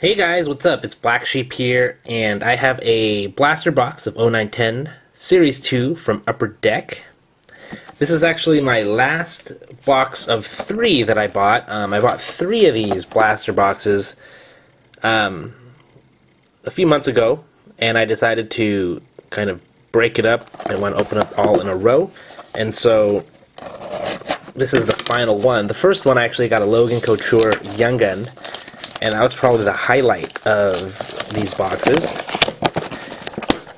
Hey guys, what's up? It's Black Sheep here, and I have a blaster box of 0910 Series 2 from Upper Deck. This is actually my last box of three that I bought. Um, I bought three of these blaster boxes um, a few months ago, and I decided to kind of break it up. I want to open up all in a row, and so this is the final one. The first one I actually got a Logan Couture Young Gun and that was probably the highlight of these boxes.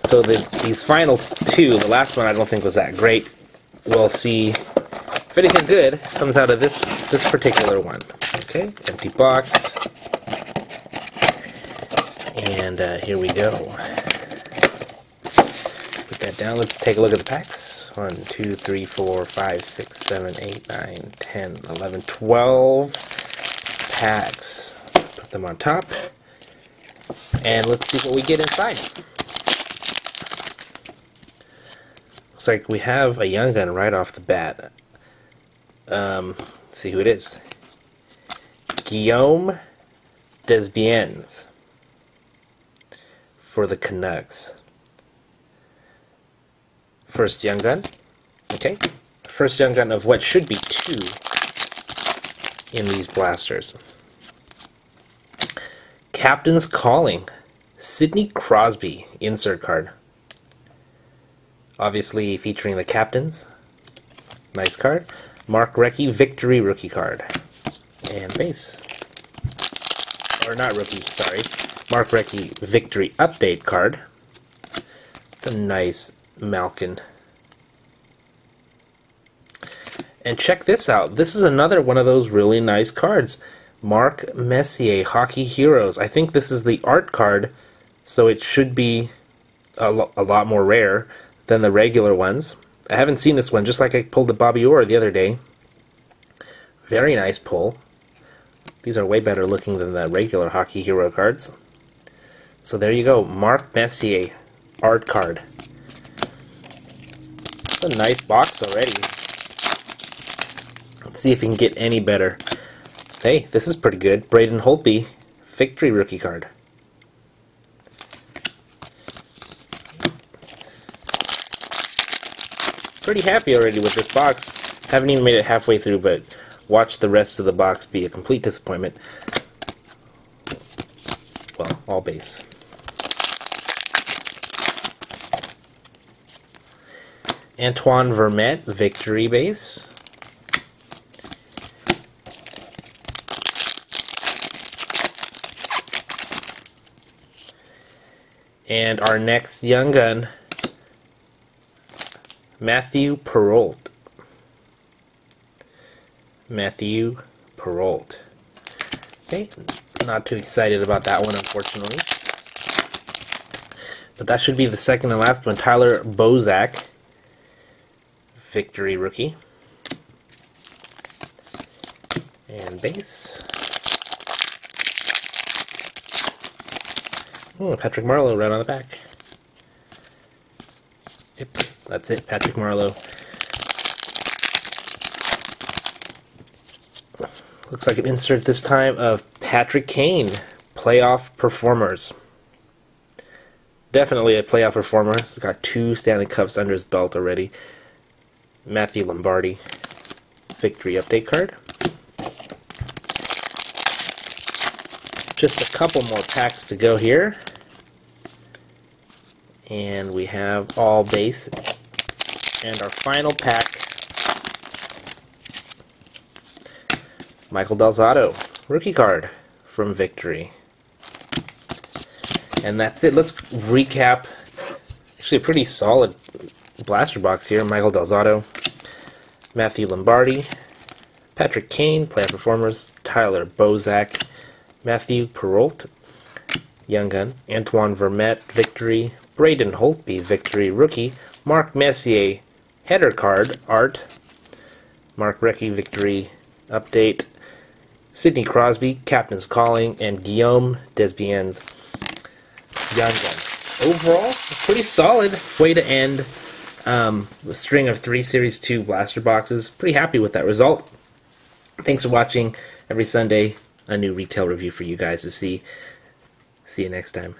So the, these final two, the last one I don't think was that great. We'll see if anything good comes out of this this particular one. Okay, empty box, and uh, here we go. Put that down. Let's take a look at the packs. 1, 2, 3, 4, 5, 6, 7, 8, 9, 10, 11, 12 packs them on top. And let's see what we get inside. Looks like we have a young gun right off the bat. Um, see who it is. Guillaume Desbiens for the Canucks. First young gun. Okay. First young gun of what should be two in these blasters. Captain's Calling. Sidney Crosby insert card. Obviously featuring the captains. Nice card. Mark Recchi Victory rookie card. And base. Or not rookie, sorry. Mark Recchi Victory update card. It's a nice Malkin. And check this out. This is another one of those really nice cards. Mark Messier, Hockey Heroes. I think this is the art card, so it should be a, lo a lot more rare than the regular ones. I haven't seen this one, just like I pulled the Bobby Orr the other day. Very nice pull. These are way better looking than the regular Hockey Hero cards. So there you go, Mark Messier art card. It's a nice box already. Let's see if we can get any better. Hey, this is pretty good. Braden Holtby, victory rookie card. Pretty happy already with this box. Haven't even made it halfway through, but watch the rest of the box be a complete disappointment. Well, all base. Antoine Vermette, victory base. And our next young gun, Matthew Perreault. Matthew Perreault. Okay, not too excited about that one, unfortunately. But that should be the second and last one. Tyler Bozak, victory rookie. And base. Oh, Patrick Marleau right on the back. Yep, that's it, Patrick Marleau. Looks like an insert this time of Patrick Kane, playoff performers. Definitely a playoff performer. He's got two Stanley Cups under his belt already. Matthew Lombardi, victory update card. Just a couple more packs to go here. And we have all base. And our final pack, Michael Del Zotto, rookie card from Victory. And that's it. Let's recap. Actually, a pretty solid blaster box here. Michael Del Zotto, Matthew Lombardi, Patrick Kane, player performers, Tyler Bozak, Matthew Perreault, Young Gun, Antoine Vermette, Victory, Braden Holtby, Victory, Rookie, Mark Messier, Header Card, Art, Mark Recchi, Victory, Update, Sidney Crosby, Captain's Calling, and Guillaume Desbiens, Young Gun. Overall, pretty solid way to end um, a string of three Series 2 blaster boxes. Pretty happy with that result. Thanks for watching every Sunday a new retail review for you guys to see. See you next time.